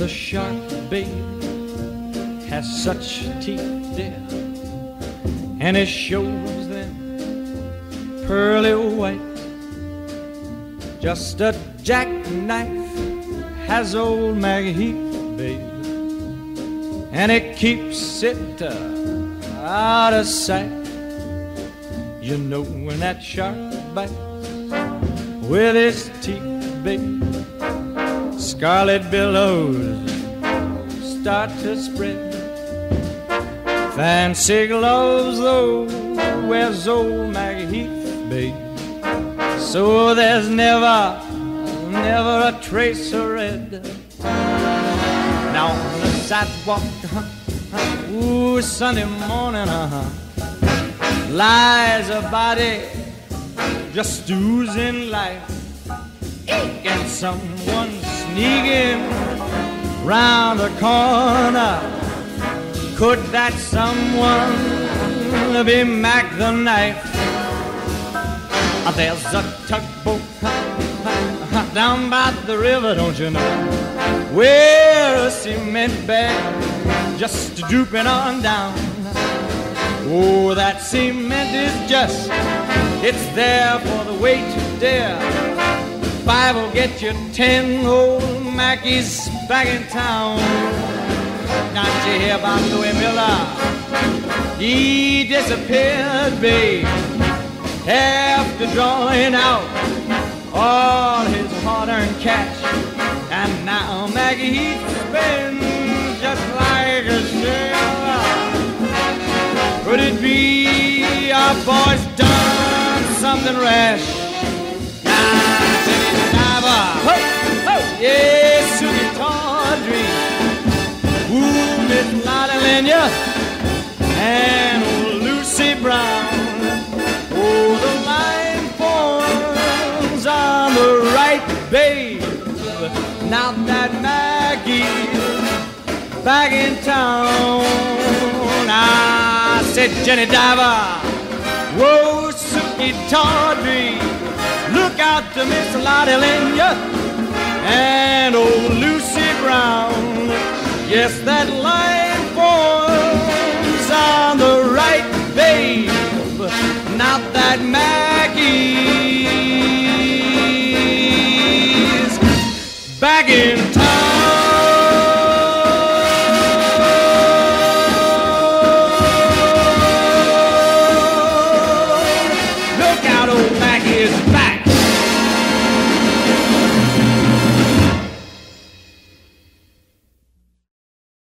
a shark, babe, has such teeth, dear, and it shows them pearly white. Just a jackknife has old Maggie babe, and it keeps it uh, out of sight. You know when that shark bites with his teeth, babe, scarlet billows start to spread. Fancy gloves, though, wears old MacHeath, babe. So there's never, never a trace of red. Now on the sidewalk, uh-huh, ooh, Sunday morning, uh-huh, lies a body just oozing life. And someone sneaking round the corner. Could that someone be Mack the knife? Uh, There's a tugboat down by the river, don't you know? Where a cement bag just drooping on down. Oh, that cement is just, it's there for the weight to dare. Five will get you ten old Mackies back in town. Not you hear about Louie Miller? He disappeared, babe, after drawing out all his hard-earned cash. And now MacHeath spins just like a sailor. Could it be our boy's done something rash? Miss Lotte Lenya, and Lucy Brown. Oh, the line forms on the right, babe. Now that Macky's back in town. I said, Jenny Diver, whoa, Sukey Tawdry, look out to Miss Lotte Lenya and old Lucy Brown. Yes, that line forms on the right, babe. Not that Macky's back in town.